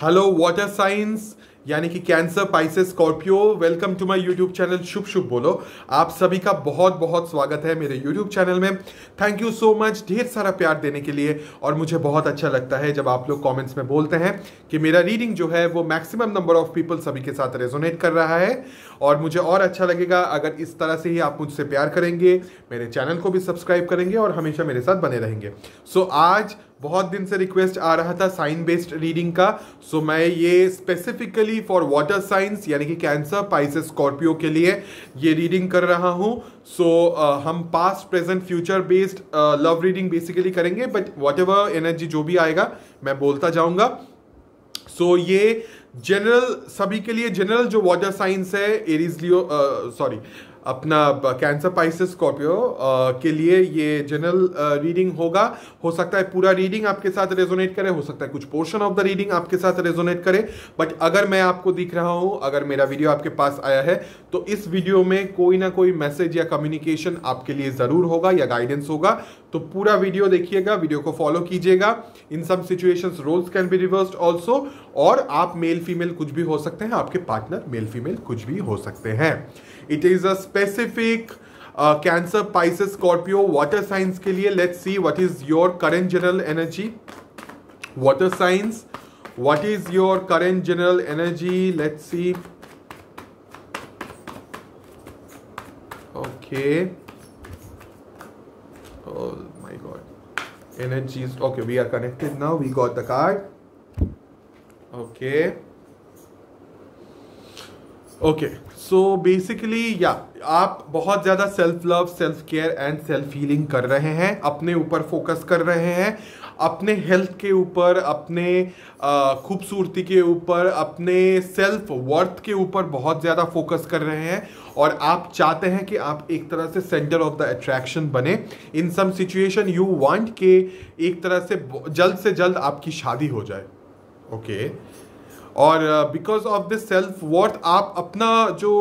Hello water science यानी कि Cancer Pisces Scorpio welcome to my YouTube channel शुभ शुभ बोलो। आप सभी का बहुत बहुत स्वागत है मेरे यूट्यूब चैनल में। थैंक यू सो मच ढेर सारा प्यार देने के लिए। और मुझे बहुत अच्छा लगता है जब आप लोग कमेंट्स में बोलते हैं कि मेरा रीडिंग जो है वो मैक्सिमम नंबर ऑफ़ पीपल सभी के साथ रेजोनेट कर रहा है। और मुझे और अच्छा लगेगा अगर इस तरह से ही आप मुझसे प्यार करेंगे मेरे चैनल को भी सब्सक्राइब करेंगे और हमेशा मेरे साथ बने रहेंगे। सो so, आज बहुत दिन से रिक्वेस्ट आ रहा था साइन बेस्ड रीडिंग का। सो so मैं ये स्पेसिफिकली फॉर वाटर साइंस यानी कि कैंसर पाइस स्कॉर्पियो के लिए ये रीडिंग कर रहा हूँ। सो so, uh, हम past present future based love reading basically करेंगे बट वॉट एनर्जी जो भी आएगा मैं बोलता जाऊँगा। सो so, ये जनरल सभी के लिए जनरल जो वाटर साइंस है एरिज लियो सॉरी अपना कैंसर पाइसिस स्कॉर्पियो के लिए ये जनरल रीडिंग होगा। हो सकता है पूरा रीडिंग आपके साथ रेजोनेट करे, हो सकता है कुछ पोर्शन ऑफ़ द रीडिंग आपके साथ रेजोनेट करे। बट अगर मैं आपको दिख रहा हूँ, अगर मेरा वीडियो आपके पास आया है तो इस वीडियो में कोई ना कोई मैसेज या कम्युनिकेशन आपके लिए ज़रूर होगा या गाइडेंस होगा। तो पूरा वीडियो देखिएगा वीडियो को फॉलो कीजिएगा। इन सब situations roles can be reversed also और आप मेल फीमेल कुछ भी हो सकते हैं, आपके पार्टनर मेल फीमेल कुछ भी हो सकते हैं। It is a specific Cancer Pisces Scorpio water signs के लिए let's see what is your current general energy water signs what is your current general energy let's see oh my god. Energies, okay, we are connected now. We got the card. Okay. Okay so basically या आप बहुत ज़्यादा self love self care and self healing कर रहे हैं, अपने ऊपर focus कर रहे हैं, अपने हेल्थ के ऊपर, अपने खूबसूरती के ऊपर, अपने सेल्फ वर्थ के ऊपर बहुत ज़्यादा फोकस कर रहे हैं और आप चाहते हैं कि आप एक तरह से सेंटर ऑफ़ द अट्रैक्शन बने। In some situation you want के एक तरह से जल्द से जल्द आपकी शादी हो जाए। ओके और because of this self worth आप अपना जो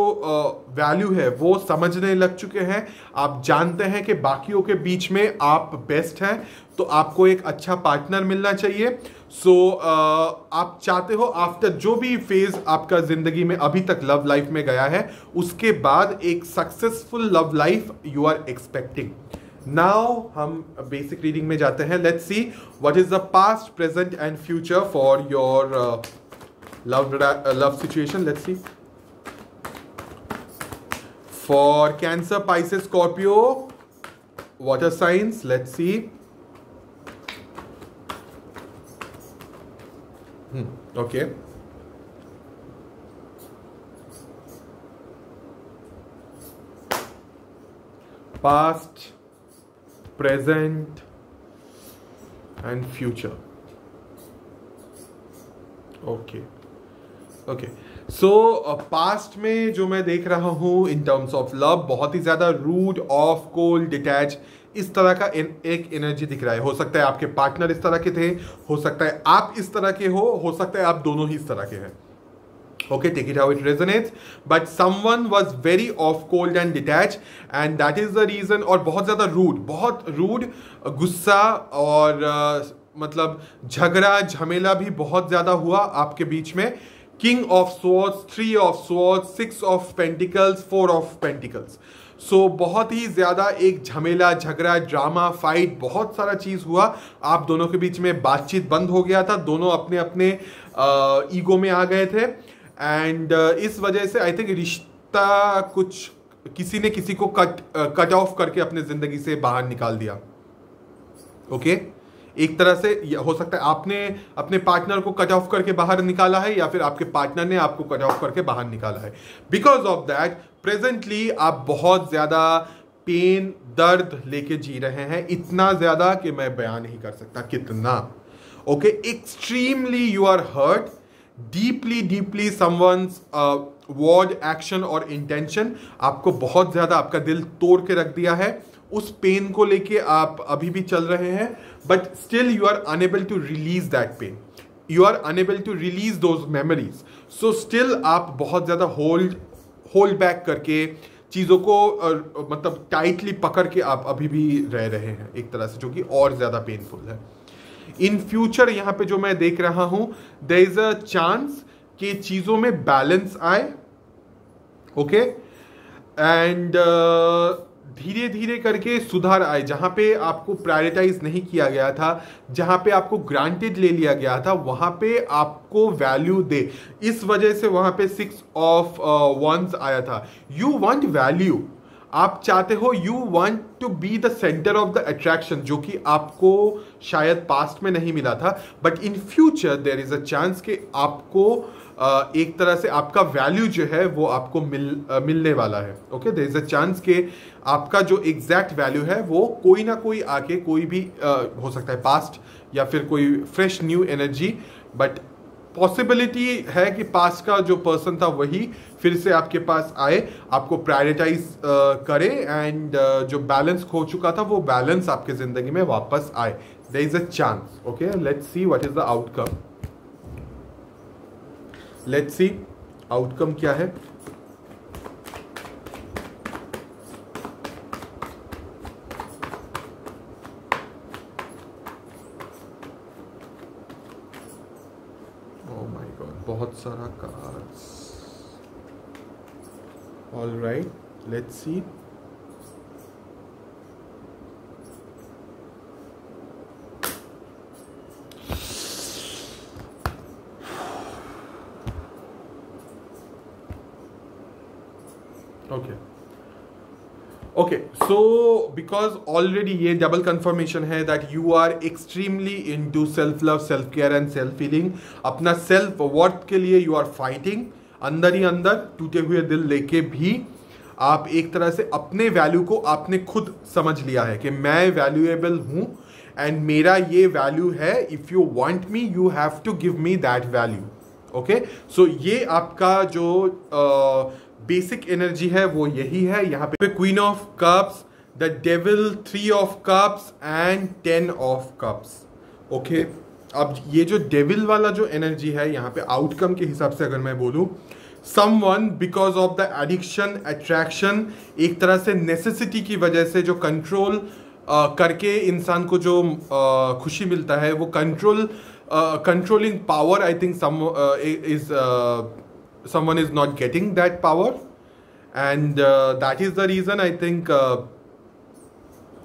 वैल्यू uh, है वो समझने लग चुके हैं। आप जानते हैं कि बाकियों के बीच में आप बेस्ट हैं तो आपको एक अच्छा पार्टनर मिलना चाहिए। सो so, uh, आप चाहते हो आफ्टर जो भी फ़ेज़ आपका ज़िंदगी में अभी तक लव लाइफ में गया है उसके बाद एक successful love life you are expecting now हम बेसिक रीडिंग में जाते हैं. Let's see what is the past present and future for your love love situation let's see for Cancer Pisces Scorpio water signs let's see okay past present and future. Okay. Okay so past में जो मैं देख रहा हूँ in terms of love बहुत ही ज़्यादा rude of cold detach इस तरह का इन, एक एनर्जी दिख रहा है। हो सकता है आपके पार्टनर इस तरह के थे हो सकता है आप इस तरह के हो हो सकता है आप दोनों ही इस तरह के हैं। Okay take it how it resonates. But someone was very off cold and detached and that is the reason और बहुत ज़्यादा रूड बहुत रूड गुस्सा और uh, मतलब झगड़ा झमेला भी बहुत ज़्यादा हुआ आपके बीच में। King of swords three of swords six of pentacles four of pentacles so बहुत ही ज़्यादा एक झमेला झगड़ा ड्रामा फाइट बहुत सारा चीज़ हुआ। आप दोनों के बीच में बातचीत बंद हो गया था। दोनों अपने अपने ईगो में आ गए थे। एंड इस वजह से आई थिंक रिश्ता कुछ किसी ने किसी को कट कट ऑफ़ करके अपने ज़िंदगी से बाहर निकाल दिया। Okay okay? एक तरह से हो सकता है आपने अपने पार्टनर को कट ऑफ़ करके बाहर निकाला है या फिर आपके पार्टनर ने आपको कट ऑफ़ करके बाहर निकाला है। बिकॉज़ ऑफ़ दैट प्रेजेंटली आप बहुत ज़्यादा पेन दर्द लेके जी रहे हैं। इतना ज़्यादा कि मैं बयान नहीं कर सकता, कितना। Okay extremely you are hurt deeply deeply someone's word action और इंटेंशन आपको बहुत ज़्यादा आपका दिल तोड़ के रख दिया है। उस पेन को लेके आप अभी भी चल रहे हैं but still you are unable to release that pain you are unable to release those memories so still आप बहुत ज़्यादा होल्ड होल्ड बैक करके चीज़ों को मतलब टाइटली पकड़ के आप अभी भी रह रहे हैं, एक तरह से जो कि और ज़्यादा पेनफुल है। इन फ्यूचर यहाँ पे जो मैं देख रहा हूँ देर इज़ अ चांस कि चीज़ों में बैलेंस आए ओके एंड धीरे धीरे करके सुधार आए, जहाँ पे आपको प्रायोरिटाइज नहीं किया गया था, जहाँ पे आपको ग्रांटेड ले लिया गया था, वहाँ पे आपको वैल्यू दे। इस वजह से वहाँ पे सिक्स ऑफ़ वंस आया था। यू वांट वैल्यू आप चाहते हो you want to be the centre of the attraction जो कि आपको शायद पास्ट में नहीं मिला था but in future there is a chance कि आपको एक तरह से आपका वैल्यू जो है वो आपको मिल मिलने वाला है। Okay there is a chance के आपका जो एग्जैक्ट वैल्यू है वो कोई ना कोई आके कोई भी हो सकता है पास्ट या फिर कोई fresh new energy but possibility है कि पास का जो पर्सन था वही फिर से आपके पास आए, आपको प्रायोरिटाइज करे एंड जो बैलेंस खो चुका था वो बैलेंस आपके ज़िंदगी में वापस आए। There is a chance okay let's see what is the outcome let's see outcome क्या है? बहुत सारा cards all right let's see okay okay so because already ये डबल कंफर्मेशन है that you are extremely into self love self care and self feeling अपना self worth के लिए you are fighting अंदर ही अंदर टूटे हुए दिल लेके भी आप एक तरह से अपने वैल्यू को आपने खुद समझ लिया है कि मैं वैल्यूएबल हूँ एंड मेरा ये वैल्यू है if you want me you have to give me that value okay so ये आपका जो uh, बेसिक एनर्जी है वो यही है। यहाँ पे queen of cups the devil three of cups and ten of cups okay अब ये जो डेविल वाला जो एनर्जी है यहाँ पे आउटकम के हिसाब से अगर मैं बोलूँ someone because of the addiction attraction एक तरह से नेसेसिटी की वजह से जो कंट्रोल करके इंसान को जो uh, खुशी मिलता है वो control controlling power I think some is someone is not getting that power. And uh, that is the reason i think uh,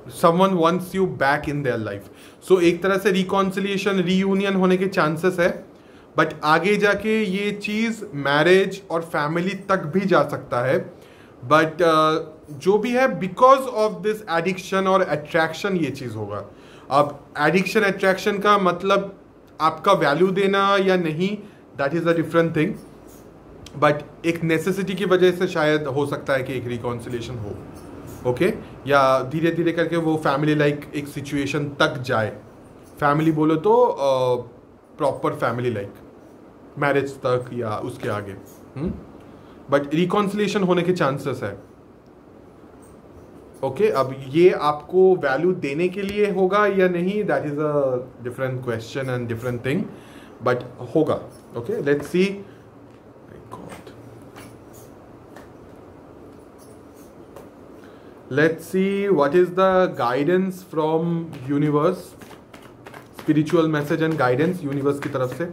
someone wants you back in their life. So एक तरह से reconciliation reunion होने के chances है. But आगे जाके ये चीज़ marriage और फैमिली तक भी जा सकता है. बट uh, जो भी है बिकॉज़ ऑफ़ दिस एडिक्शन और अट्रैक्शन ये चीज़ होगा. अब एडिक्शन अट्रैक्शन का मतलब आपका वैल्यू देना या नहीं that is a different thing but एक नेसेसिटी की वजह से शायद हो सकता है कि एक रिकॉन्सिलेशन हो ओके okay? या धीरे धीरे करके वो फैमिली लाइक एक सिचुएशन तक जाए फैमिली बोलो तो प्रॉपर फैमिली लाइक मैरिज तक या उसके आगे बट hmm? रिकॉन्सिलेशन होने के चांसेस है ओके okay, अब ये आपको वैल्यू देने के लिए होगा या नहीं that is a different question and different thing but होगा okay let's see let's see what is the guidance from universe spiritual message and guidance universe की तरफ़ से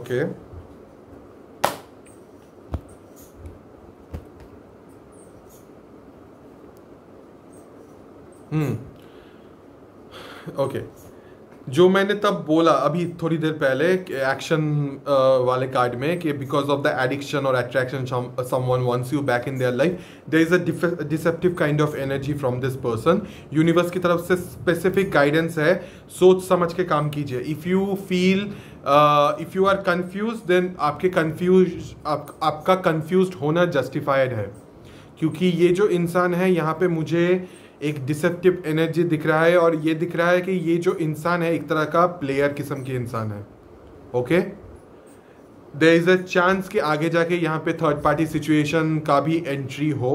okay ओके जो मैंने तब बोला अभी थोड़ी देर पहले एक्शन वाले कार्ड में कि बिकॉज़ ऑफ़ द एडिक्शन और attraction someone wants you back in their life there is a deceptive kind of energy from this person universe की तरफ़ से स्पेसिफिक गाइडेंस है सोच समझ के काम कीजिए। If you feel if you are confuse then आपके कन्फ्यूज़ आप, आपका कन्फ्यूज़ होना जस्टिफाइड है। क्योंकि ये जो इंसान है यहाँ पे मुझे एक डिसेप्टिव एनर्जी दिख रहा है और ये दिख रहा है कि ये जो इंसान है, एक तरह का प्लेयर किस्म के इंसान है। Okay there is a chance कि आगे जाके यहाँ पे थर्ड पार्टी सिचुएशन का भी एंट्री हो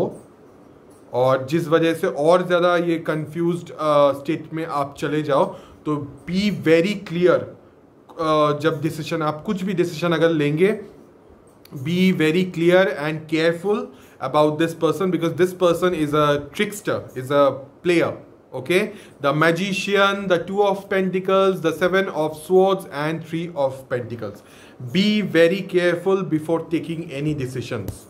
और जिस वजह से और ज़्यादा ये कंफ्यूज स्टेट में आप चले जाओ तो बी वेरी क्लियर जब डिसीज़न आप कुछ भी डिसीज़न अगर लेंगे be very clear and careful about this person because this person is a trickster is a player okay the magician the two of pentacles the seven of swords and three of pentacles be very careful before taking any decisions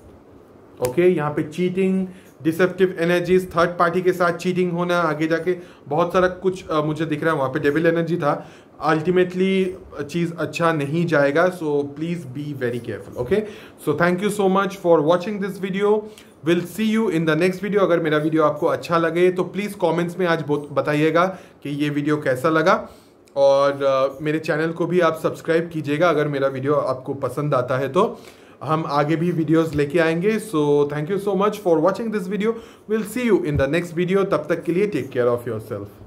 okay यहाँ पे cheating Deceptive energies third party के साथ cheating होना आगे जाके बहुत सारा कुछ आ, मुझे दिख रहा है वहाँ पे डेविल एनर्जी था। अल्टीमेटली चीज़ अच्छा नहीं जाएगा so please be very careful okay so thank you so much for watching this video will see you in the next video अगर मेरा वीडियो आपको अच्छा लगे तो प्लीज़ कॉमेंट्स में आज बताइएगा कि ये वीडियो कैसा लगा। और uh, मेरे चैनल को भी आप सब्सक्राइब कीजिएगा अगर मेरा वीडियो आपको पसंद आता है तो। हम आगे भी वीडियोस लेके आएँगे. So thank you so much for watching this video will see you in the next video तब तक के लिए take care of your self